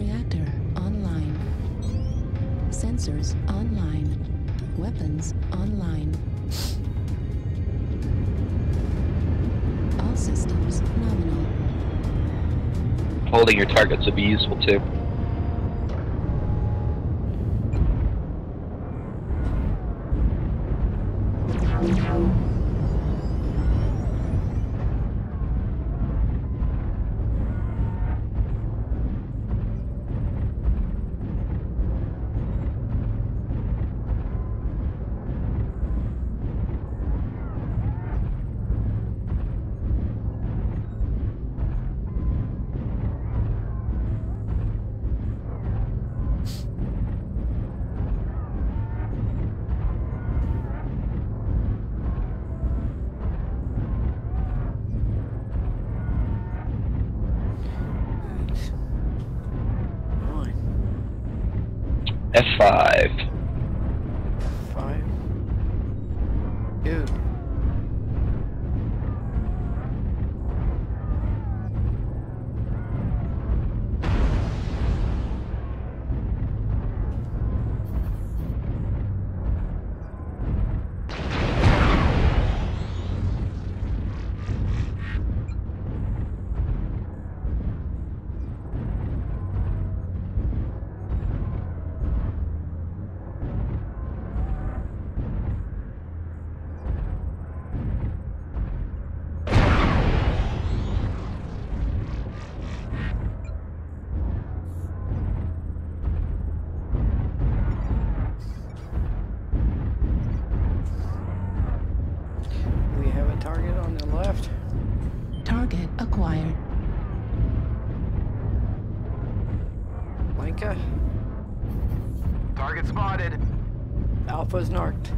Reactor online. Sensors online. Weapons online. All systems nominal. Holding your targets would be useful too. Nine, F5. Five Ew. Target acquired. Lanka. Target spotted. Alpha's narked.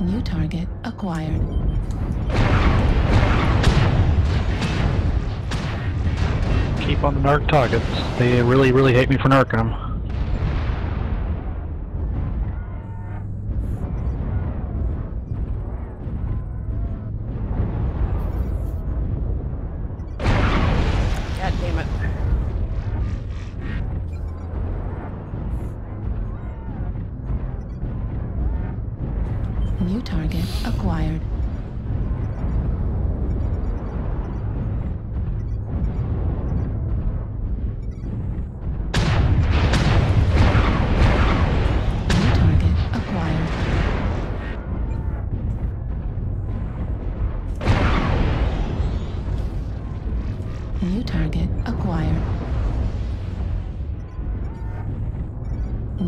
New target acquired. Keep on the narc targets. They really, really hate me for narking them.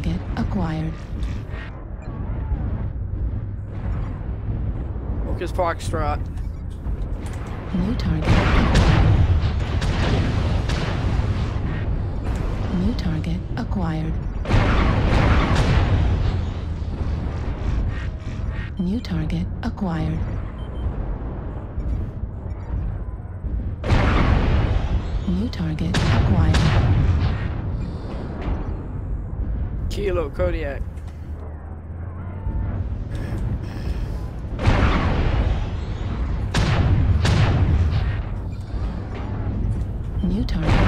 Target acquired. Focus Foxtrot. New target acquired. New target acquired. New target acquired. New target acquired. Kilo Kodiak. New target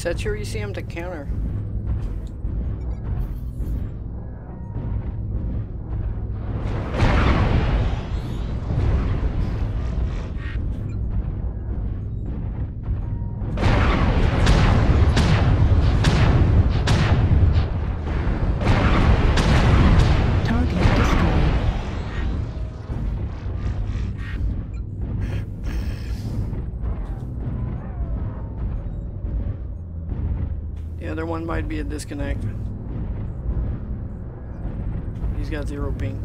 Set your ECM to counter. One might be a disconnect. He's got zero ping.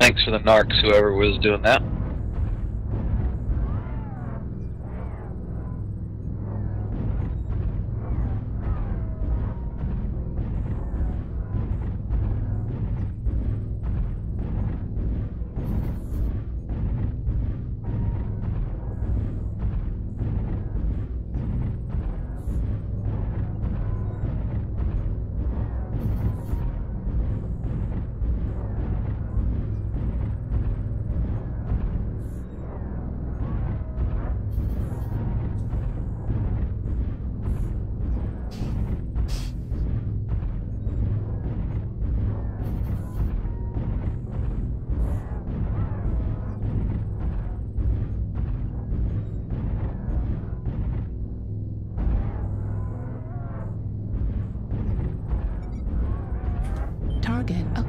Thanks for the narcs, whoever was doing that.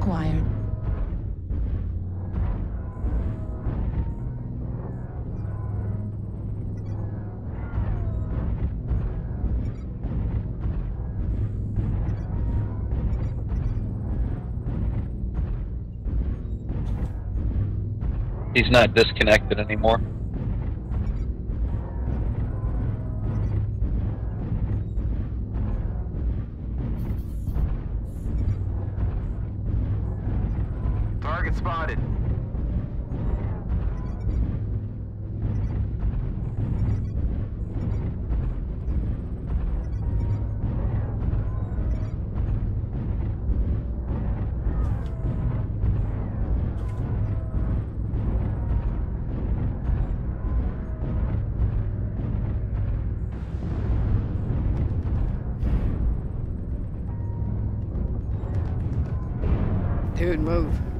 Target acquired. He's not disconnected anymore. Spotted. Dude, move.